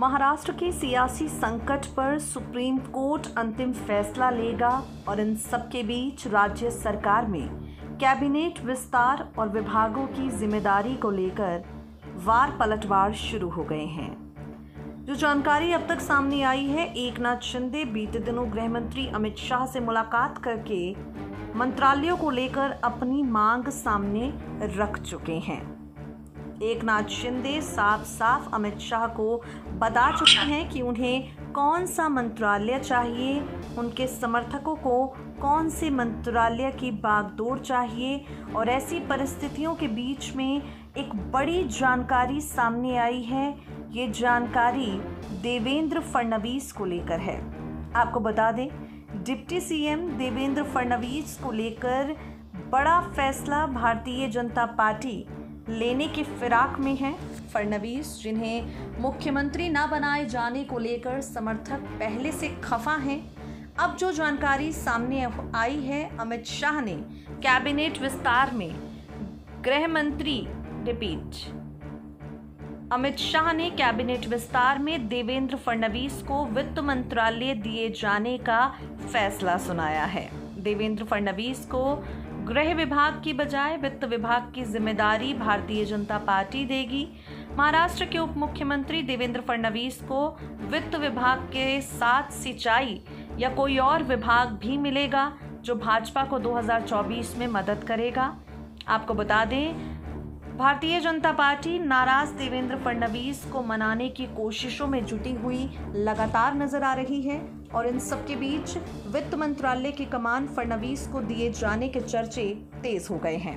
महाराष्ट्र के सियासी संकट पर सुप्रीम कोर्ट अंतिम फैसला लेगा और इन सबके बीच राज्य सरकार में कैबिनेट विस्तार और विभागों की ज़िम्मेदारी को लेकर वार पलटवार शुरू हो गए हैं। जो जानकारी अब तक सामने आई है एक नाथ शिंदे, बीते दिनों गृह मंत्री अमित शाह से मुलाकात करके मंत्रालयों को लेकर अपनी मांग सामने रख चुके हैं। एक नाथ शिंदे साफ़ साफ़ अमित शाह को बता चुके हैं कि उन्हें कौन सा मंत्रालय चाहिए? उनके समर्थकों को कौन से मंत्रालय की बागडोर चाहिए? और ऐसी परिस्थितियों के बीच में एक बड़ी जानकारी सामने आई है। ये जानकारी देवेंद्र फडणवीस को लेकर है। आपको बता दें, डिप्टी सीएम देवेंद्र फडणवीस को लेकर बड़ा फैसला भारतीय जनता पार्टी लेने की फिराक में हैं। फडणवीस, जिन्हें मुख्यमंत्री न बनाए जाने को लेकर समर्थक पहले से खफा हैं। अब जो जानकारी सामने आई है, अमित शाह ने कैबिनेट विस्तार में। गृह मंत्री रिपीट। अमित शाह ने कैबिनेट विस्तार में देवेंद्र फडणवीस को वित्त मंत्रालय दिए जाने का फैसला सुनाया है। देवेंद्र फडणवीस को गृह विभाग की बजाय वित्त विभाग की ज़िम्मेदारी भारतीय जनता पार्टी देगी। महाराष्ट्र के उप मुख्यमंत्री देवेंद्र फडणवीस को वित्त विभाग के साथ सिंचाई या कोई और विभाग भी मिलेगा, जो भाजपा को 2024 में मदद करेगा। आपको बता दें भारतीय जनता पार्टी नाराज़ देवेंद्र फडणवीस को मनाने की कोशिशों में जुटी हुई लगातार नज़र आ रही है और इन सबके बीच वित्त मंत्रालय की कमान फडणवीस को दिए जाने के चर्चे तेज हो गए हैं।